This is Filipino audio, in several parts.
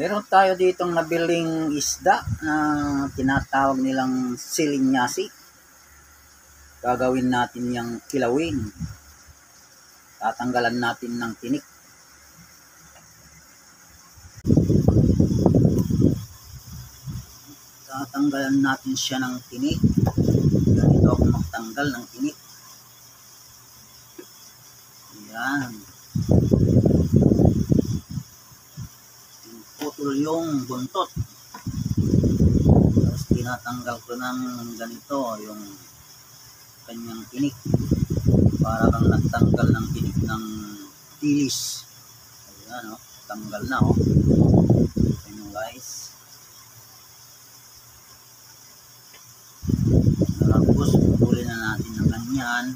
Meron tayo ditong nabiling isda na tinatawag nilang silinyasi. Gagawin natin yung kilawin. Tatanggalan natin ng tinik. Tatanggalan natin siya ng tinik. Ganito ako magtanggal ng tinik. Ayan. Putol yung buntot. Tapos tinatanggal ko ng ganito yung kanyang tinik. Para kang nagtanggal ng tinik ng tilis. Ayan o, oh, tanggal na o. Oh. Ayan guys. Tapos putulin na natin ng ganyan.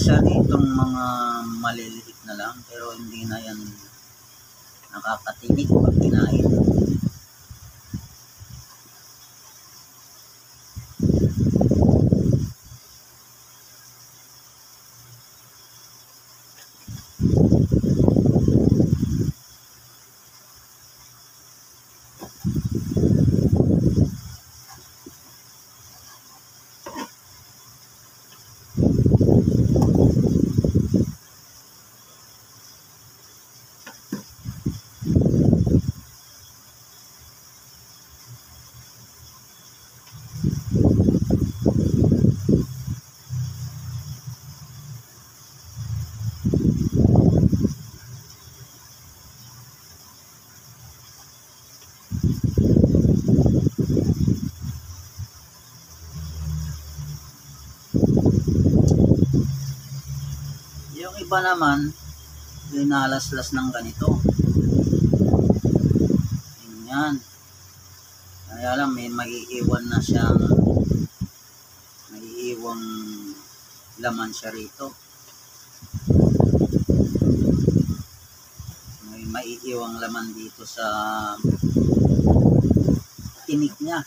Siya ditong mga maliliit na lang pero hindi na yan nakakatinig pag kinain. Yung iba naman, linalaslas ng ganito. Ganyan. Kaya lang may maiiwan na siyang maiiwang laman siya rito. May maiiwang laman dito sa tinik niya.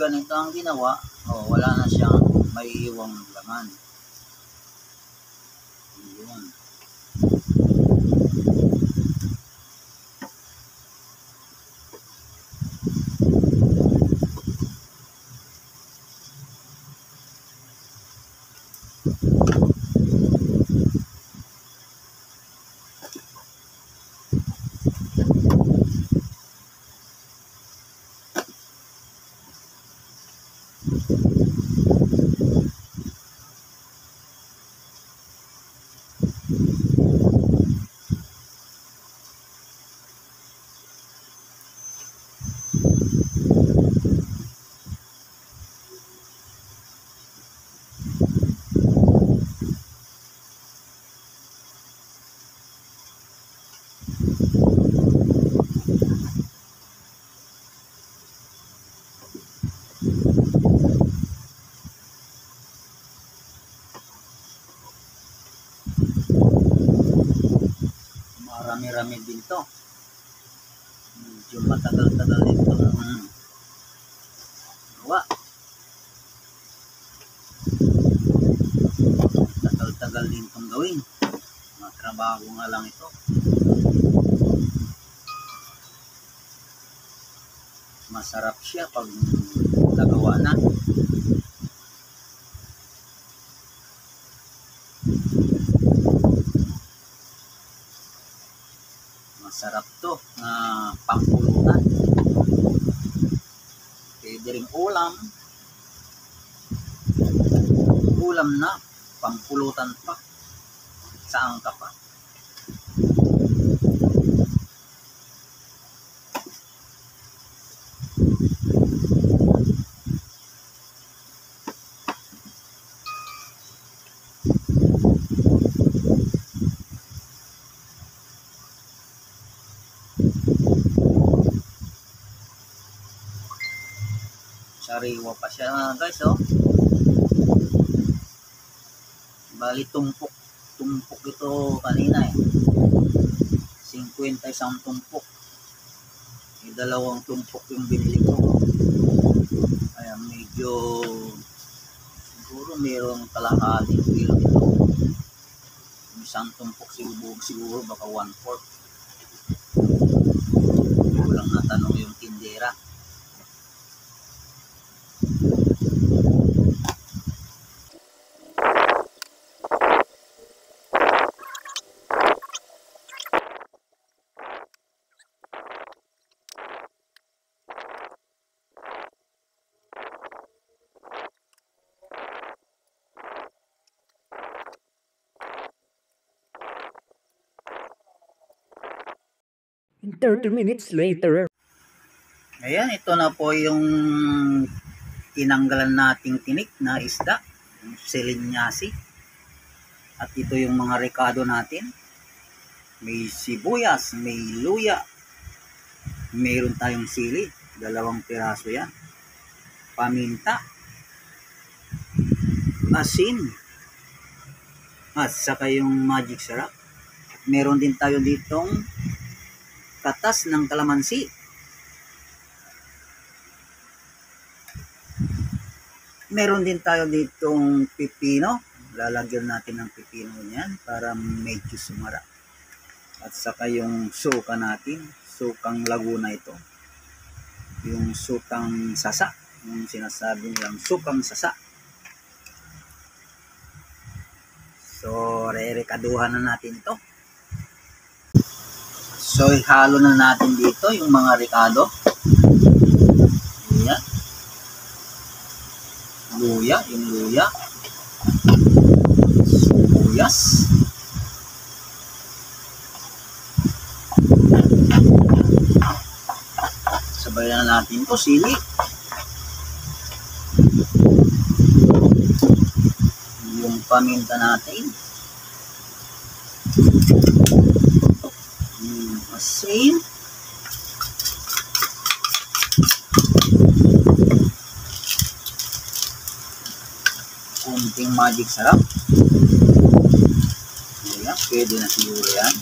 Ganito ang ginawa, oh, wala na siyang maiiwang laman. Yun. Marami-rami din to. Medyo matagal-tagal din gawin. Mga trabaho nga lang ito. Masarap siya pag nagawa na. Masarap to na pangpulutan. Pwede rin ulam. Ulam na, pampulutan pa saan ka pa? sariwa pa siya guys oh bali tumpok Tumpok ito kanina eh. 50 isang tumpok. May dalawang tumpok yung binili ko. Kaya medyo siguro mayroong kalahating kilo ito. Yung isang tumpok siguro, siguro baka one fourth. Walang natanong yung tindera. 30 minutes later, Ayan, ito na po yung tinanggalan nating tinik na isda, yung selinyasi. At ito yung mga rekado natin. May sibuyas, may luya, mayroon tayong sili, dalawang piraso yan. Paminta, asin, at saka yung magic syrup. Meron din tayo ditong katas ng kalamansi. Meron din tayo ditong pipino. Lalagyan natin ng pipino niyan para medyo sumara. At saka yung suka natin. Sukang Laguna ito. Yung sukang sasa. Yung sinasabi nilang sukang sasa. So, re-rekaduhan na natin ito. So, ihalo na natin dito yung mga rekado. Ayan. Luya, yung luya. Sibuyas. Sabayan na natin to sili. Yung paminta natin. Asin. Kunting magic sarap. Ayan, pwede na siguro yan.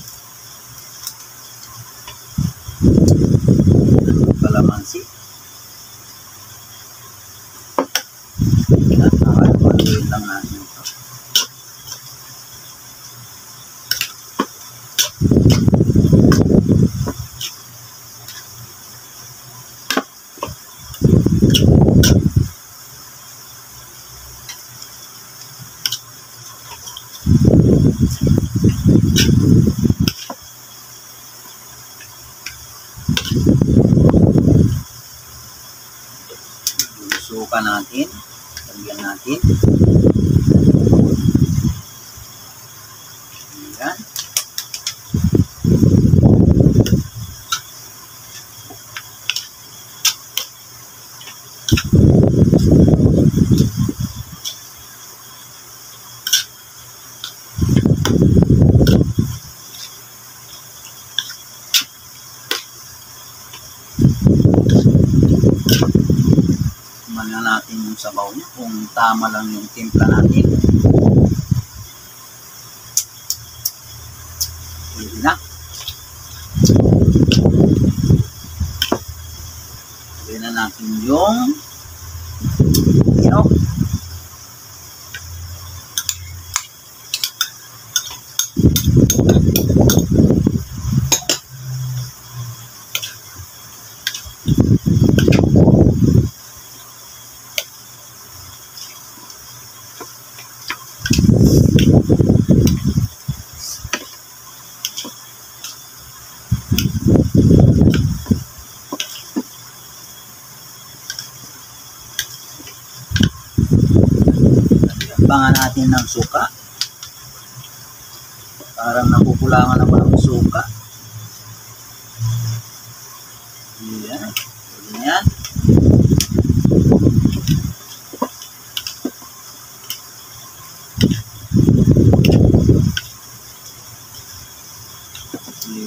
Kalamansi. At nakalimutin lang natin ito. Yung suka natin. Lagyan natin. Ayan. Tingnan nga natin yung sabaw kung tama lang yung timpla natin. Pwede na. Pwede na natin yung Abangan natin ng suka. Parang nakukulangan naman ng suka. Yan. Pwede na yan.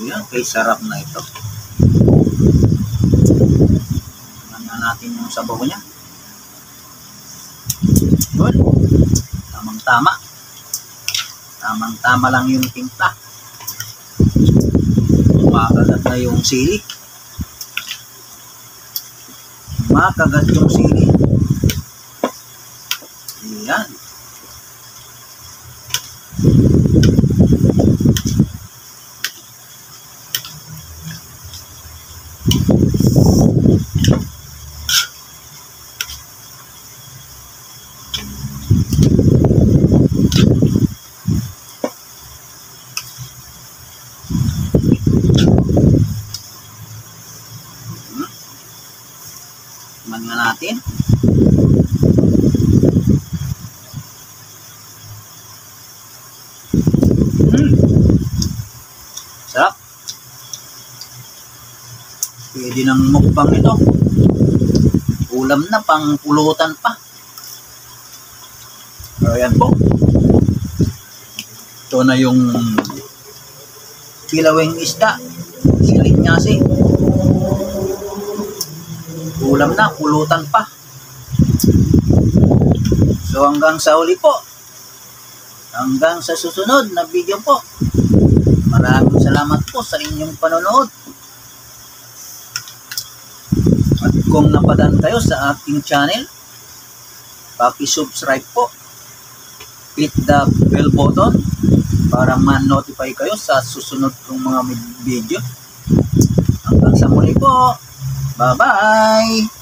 Yan. Kay sarap na ito. Tingnan natin yung sabaw niya. Good. Tamang-tama. Tamang-tama lang yung timpla. Kumakagat na yung sili. Makagat yung sili. Yan. Man nga natin. Mm. Sarap. Pwede ng mukbang ito. Ulam na, pang pulutan pa. So, yan po. Ito na yung kilaweng isda. Silinyasi. Ulam na, pulutan pa. So hanggang sa uli po. Hanggang sa susunod na video po. Maraming salamat po sa inyong panonood. At kung napadan kayo sa ating channel, paki-subscribe po. Hit the bell button para ma-notify kayo sa susunod kong mga video. Hanggang sa muli po. Bye-bye!